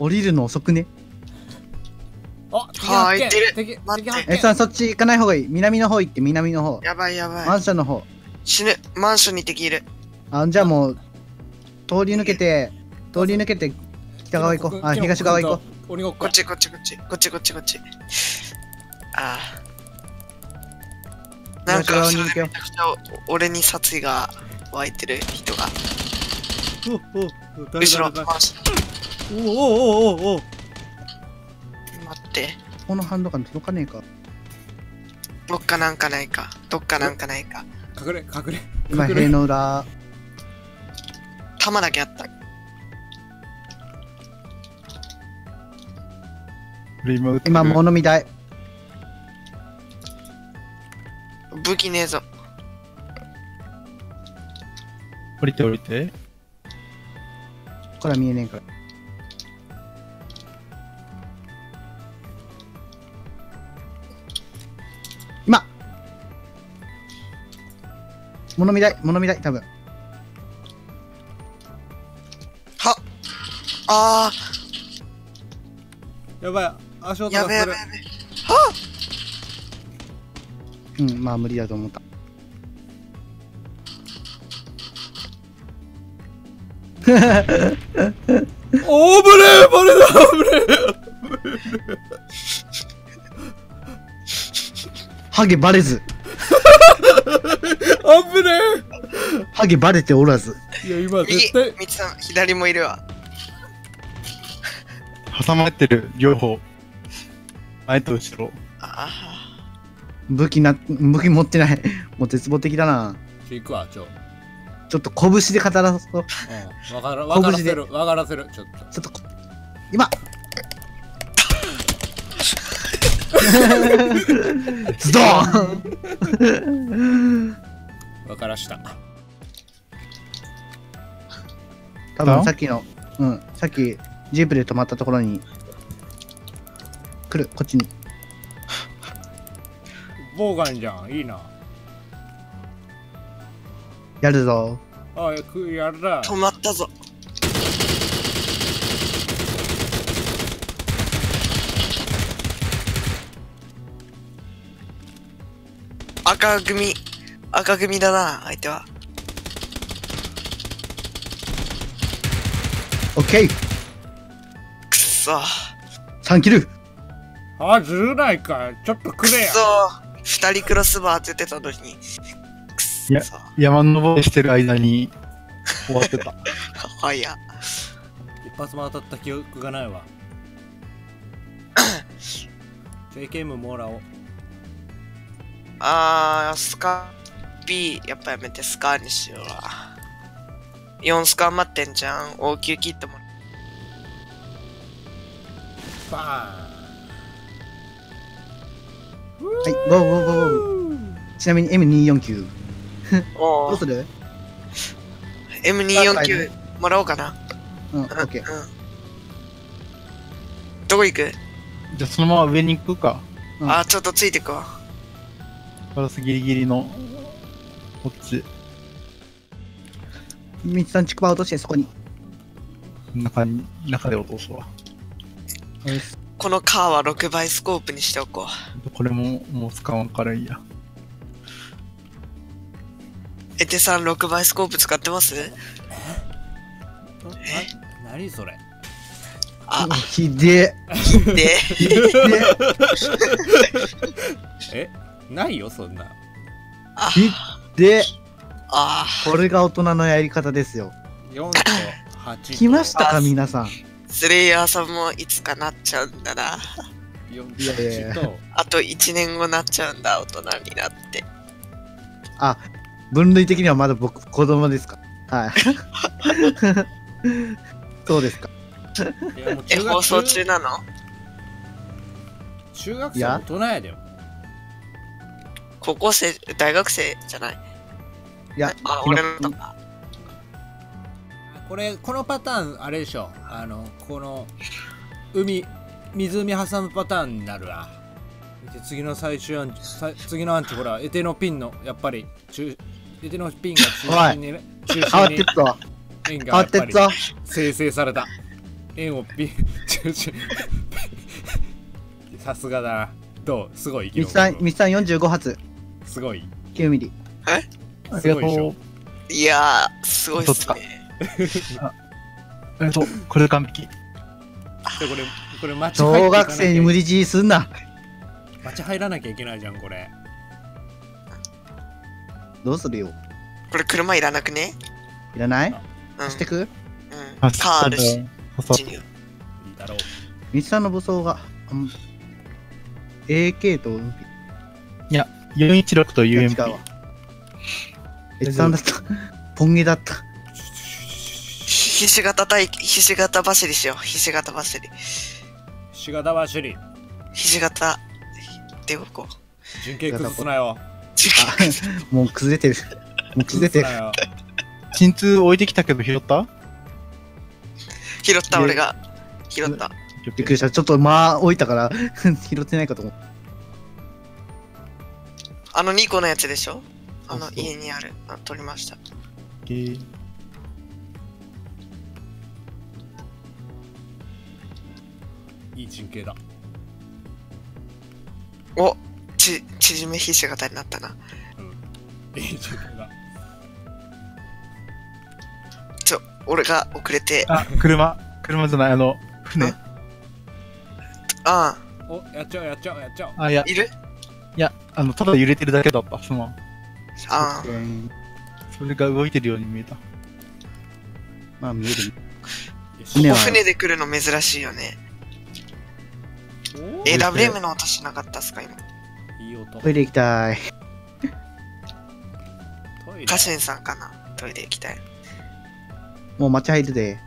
降りるの遅くね？あ、敵はあ発見行ってる敵待ってえさんそっち行かない方がいい南の方行って南の方やばいやばい。マンションの方死ぬ。マンションに敵いる。あじゃあもう通り抜けて通り抜けて北側行こうあ東側行こう。ここっ。ちこっちこっち。こっちこっちこっち。ああ。なんか、東側に行けよめちゃくちゃお俺に殺意が湧いてる人が。後ろ、誰マンションおおおおおお待って。うこのハンドガン届かねえかどっかなんかないか。どっかなんかないか。隠れ隠れ今隠れ塀の裏弾だけあった。今物見台武器ねえぞ。降りて降りて。これは見えねえから物見台物見台多分。はあやばい。足あ、音がする。やべえやべえやべ。え。うんまあ無理だと思った。おーぶれーバレだぶれハゲバレずあぶねハゲバレておらず。ーいや今右絶対、みつさん、左もいるわ。挟まってる、両方。前と後ろ。あ武器な武器持ってない。もう絶望的だな。ちょ行くわちょ。ちょっと拳で語らすとうん。わからわからせるわからせるちょっと。ちょっとこ今。ズドーン。わからした多分さっきのうんさっきジープで止まったところに来るこっちに。ボウガンじゃんいいな。やるぞ。あやくやるな。止まったぞ。赤組、赤組だな、相手は。オッケーくっそ。3キルあずるないかちょっとくれやそ。二人クロスバー当ててたのに。くっいやそ。山登りしてる間に終わってた。はや。一発も当たった記憶がないわ JKM もらおうあー、スカ B、やっぱやめてスカーにしようわ。4スカー待ってんじゃん。応急キットも。バはいゴーゴーゴーゴーちなみに M249 おーどうする？M249 もらおうかな。うんオうん。ッケーどこ行く、じゃあそのまま上に行くか。うんあー、ちょっとついてくわ。ガラスギリギリの、こっち。みつさんちくば落としてそこに。中に、中で落とすわ。このカーは6倍スコープにしておこう。これももう使わんからいいや。エテさん6倍スコープ使ってます？な何それ？あ、ひでで、え。ひでえ。ないよそんな。あ、ひであこれが大人のやり方ですよ。4と8と。来ましたか皆さん。ー、スレイヤーさんもいつかなっちゃうんだな。4といやいやいや8と。あと1年後なっちゃうんだ、大人になって。あ分類的にはまだ僕子供ですか？はい。そうですか。え、放送学中なの？中学生いや大人やで。よ高校生、大学生じゃない？いやあ、俺のとか。これこのパターンあれでしょ。あのこの海湖挟むパターンになるわ。見て次の最終アンチさ次のアンチほらエテのピンのやっぱり中エテのピンが中心にね中変わっ心にてっぞ。円がやっ生成された。円をピちょちょさすがだな。どう？すごいミスさん、ミスさん45発、すごい。9ミリ。ありがとう。いやー、すごいっすね。ありがとう。これで完璧。でこれこれ小いかなきゃ学生に無理強いすんな。街入らなきゃいけないじゃんこれどうするよ。これ車いらなくね？いらない？うん。してく？うん。あカーあるいいだろうミスさんの武装が、AK と、416といや違 UMP う。わ。別さんだった。ポンゲだった。ひし形対、ひし形走りしよう。ひし形走り。しがた走りひし形で動こう。準形崩すなよあもう崩れてる。もう崩れてる鎮痛置いてきたけど拾った？拾った俺が。拾った。びっくりした。ちょっと間置いたから 拾ってないかと思った。あの2個のやつでしょ？あの家にある。あ取りました。OK いい陣形だおち、縮めひし形になったな。いい陣形だちょ、俺が遅れて。あ、車。車じゃない、あの、船。あおやっちゃおうやっちゃおうやっちゃおうあ、いやあ、、いる？いや、あの、ただ揺れてるだけだった、すまん。あうんそれが動いてるように見えた。まあ見える。よあ。し船船で来るの珍しいよね。おえ、ラブレムの音しなかったっすか今？いい音トイレ行きたい。カシンさんかな？トイレ行きたい。もう街入るで。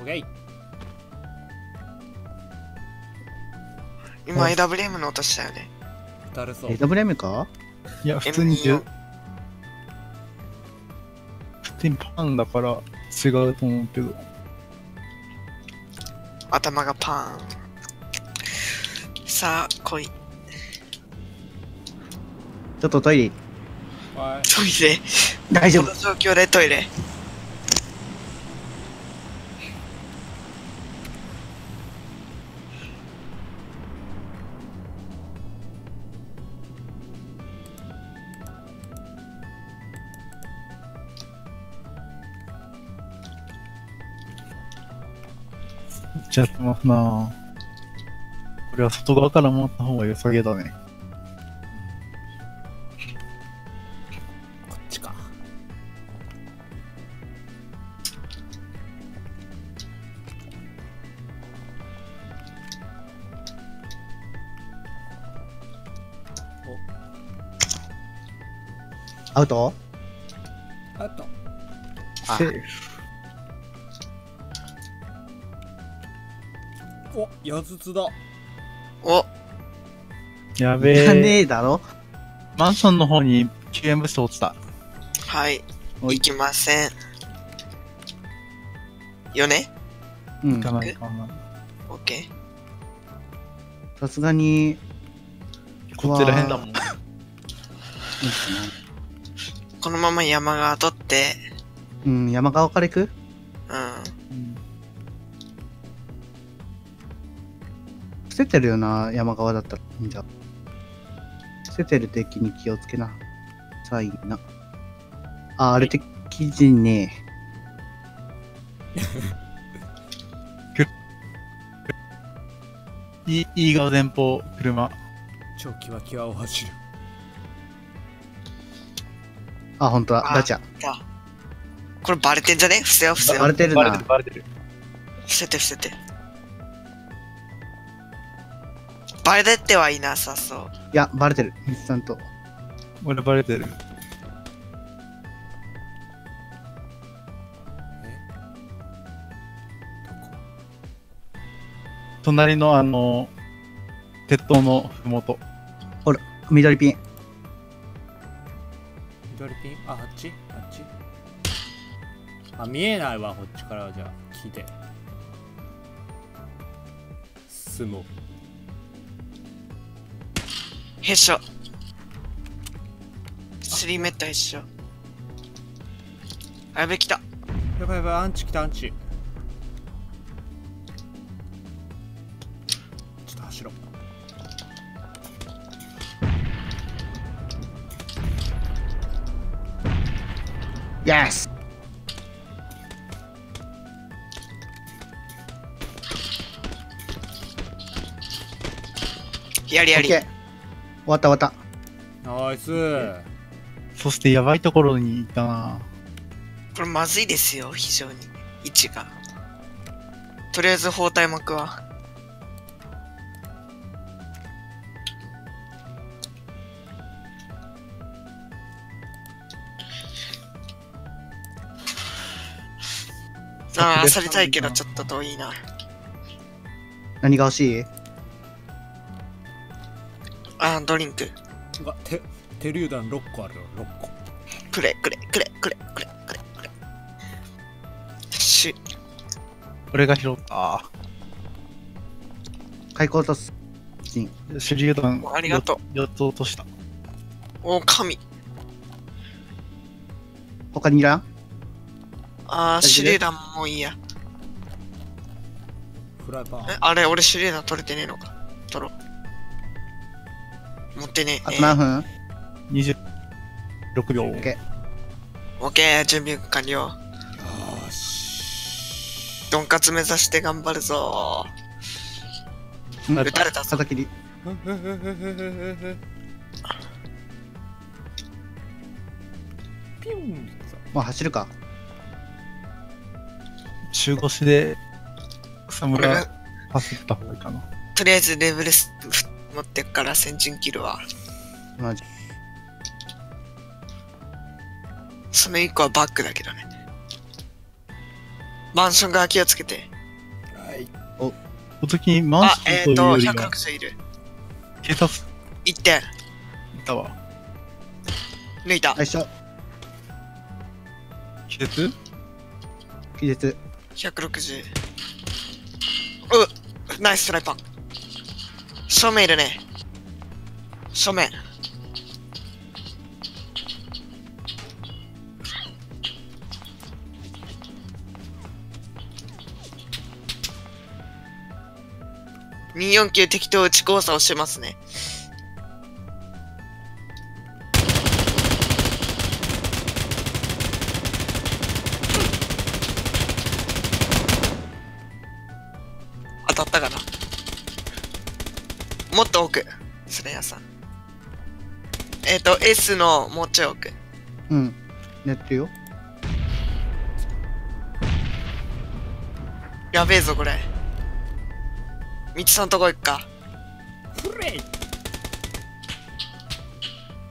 オッケー今、はい AWM の音したよね。AWM か？いや、普通に M24 普通にパンだから違うと思うけど。頭がパーン。さあ、来い。ちょっとトイレ。はいトイレ。大丈夫この。状況でトイレ。ちゃってますなぁ。これは外側から持った方が良さげだね。こっちかアウト？おあとあセーフ。お矢筒だお、やべいらねえ。えだろマンションの方に救援物資落ちた。はい行きません。よね？うん行。かないかな。オッケー。さすがに、こっちらへんだもん。このまま山側取って、うん、山側から行く？捨ててるよな、山側だったら。じゃあ捨ててる敵に気をつけな。さいな。あ、あれ敵陣ね。いい、いい側前方、車。超キワキワを走るあ、ほんとだ。あガチャ。だ。これバレてんじゃね？伏せよ、伏せよ。バレてるなバレてる、。バレてる。伏せて、伏せて。バレてってはいなさそう。いや、バレてる。ミスさんと。俺バレてる。隣のあの、鉄塔のふもと。緑ピン。左ピン？ああっち？あっち？あ見えないわこっちからはじゃあ聞いて進もうへっしょ。スリーメッタへっしょ。あやべ、来た。やばいやばいアンチ来たアンチしろイエスやりやりオッケー。終わった終わった。ナイスそしてやばいところにいたな。これまずいですよ、非常に。位置が。とりあえず包帯巻くわ。ああ、漁りたいけどちょっと遠いな。何が欲しい？あー、ドリンク。うわ手手榴弾6個あるよ6個くれ、くれ、くれ、くれ、くれ、くれ、くれ。し、俺が拾った。開口とす。手榴弾ありがとう。4つ落とした。お、神。他にいらん？あー、大丈夫？手榴弾もういいや。フライパンえ、あれ、俺手榴弾取れてねえのか？取ろう。持ってねえ。あと何分？26秒。オッケオッケー、準備完了。よーしドンカツ目指して頑張るぞうん撃たれたぞ。片切り。ピュンもう走るか。中腰で草むら走った方がいいかな。とりあえずレベルス持ってっから先陣切るわ。マジ。その1個はバックだけどね。マンション側気をつけて。はいこの時にマンあ、ションえっ、と、というよりは、160いる。警察1点。いたわ。抜いた。最初、季節気絶？160。うナイスフライパン。正面いるね。正面。249適当打ち交差をしてますね。当たったかな？もっと奥。スレイヤーさん。えっ、と、S のもうちょい奥。うん。やってるよ。やべえぞ、これ。みちさんとこ行くか。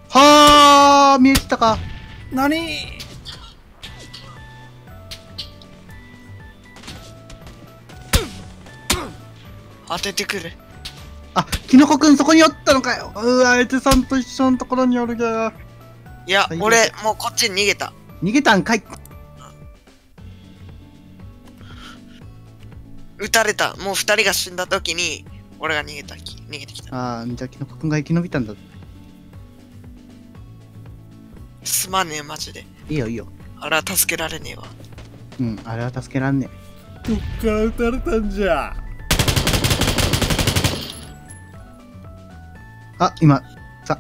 はあ見えてたか。何？当ててくる。あ、キノコくんそこにおったのかよ。うわ、エテさんと一緒のところにおるが。いや俺、もうこっちに逃げた。逃げたんかい。撃たれた。もう二人が死んだ時に、俺が逃げた。き逃げてきた。ああ、じゃあキノコくんが生き延びたんだ。すまねえ、マジで。いいよいいよ。あれは助けられねえわ。うん、あれは助けらんねどっから撃たれたんじゃあ、今、さ、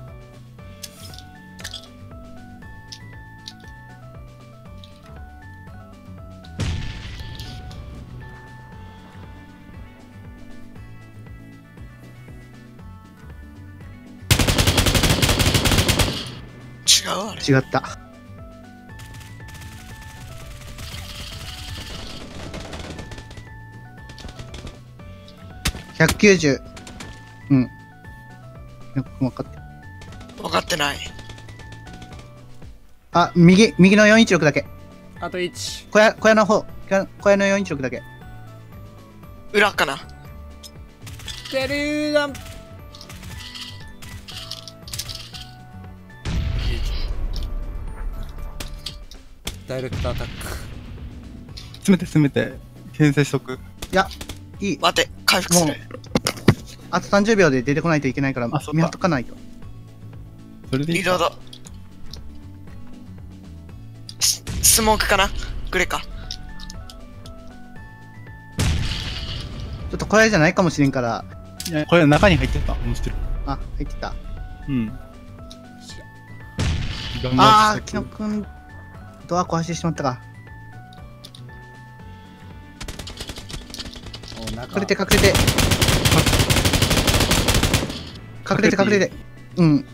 違うあれ。違った。190。うん。分かってる。分かってない。あ、右、右の416だけ。あと1小屋、小屋の方。小屋小屋の416だけ。裏かな。手榴弾ダイレクトアタック詰めて詰めて、牽制しとく。いや、いい。待て、回復する。あと30秒で出てこないといけないからあそっか見張っとかないと。それでいいかリロード。ススモークかな？グレか。ちょっと小屋じゃないかもしれんから、いや、これ中に入ってた。面白い。あ、入ってた。うん。あー、木野くん、ドア壊してしまったか。おれて隠れて。隠れて隠れて。うん。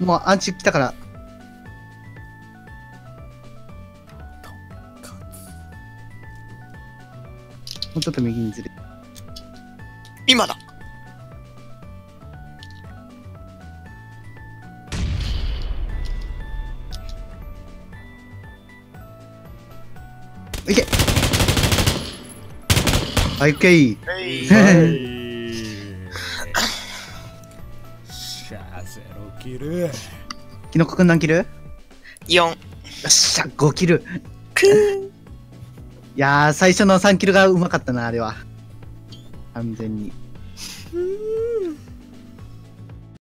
もうアンチ来たから。もうちょっと右にずれ。今だいけはい、オッケ キルキノコくん何キル？よ !4。っしゃ、5キル。いやー、最初の3キルがうまかったな、あれは。完全に。